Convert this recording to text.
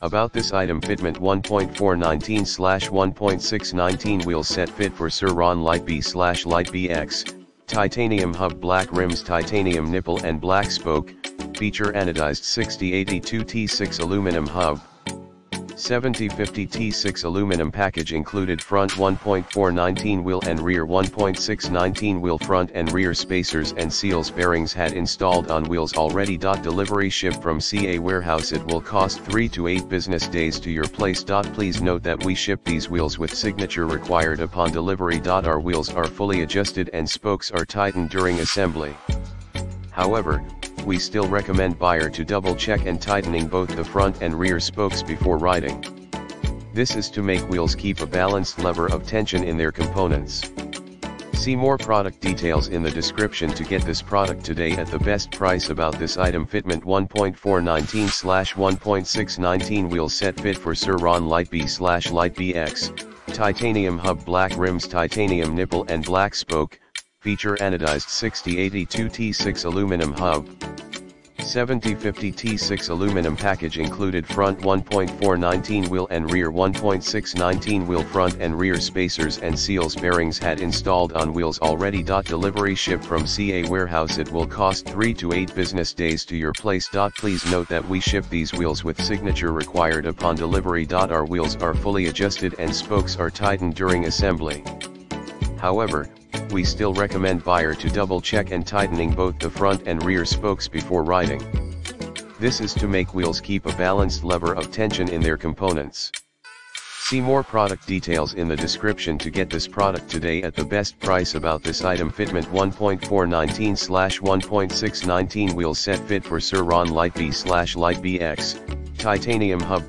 About this item fitment 1.419 slash 1.619 wheel set fit for Surron Light Bee slash Light Bee X, titanium hub black rims titanium nipple and black spoke, feature anodized 6082 T6 aluminum hub, 7050 T6 aluminum package included front 1.419 wheel and rear 1.619 wheel front and rear spacers and seals bearings had installed on wheels already. Delivery ship from CA warehouse it will cost 3 to 8 business days to your place. Please note that we ship these wheels with signature required upon delivery. Our wheels are fully adjusted and spokes are tightened during assembly. However, we still recommend buyer to double check and tightening both the front and rear spokes before riding. This is to make wheels keep a balanced lever of tension in their components. See more product details in the description to get this product today at the best price about this item fitment 1.419 slash 1.619 wheel set fit for Surron Light Bee slash Light Bee X, titanium hub black rims titanium nipple and black spoke, feature anodized 6082 T6 aluminum hub, 7050 T6 aluminum package included front 1.419 wheel and rear 1.619 wheel front and rear spacers and seals bearings had installed on wheels already. Delivery ship from CA warehouse it will cost 3 to 8 business days to your place. Please note that we ship these wheels with signature required upon delivery. Our wheels are fully adjusted and spokes are tightened during assembly. However, we still recommend buyer to double check and tightening both the front and rear spokes before riding. This is to make wheels keep a balanced lever of tension in their components. See more product details in the description to get this product today at the best price about this item fitment 1.419 slash 1.619 wheel set fit for Surron Light Bee slash Light Bee X, titanium hub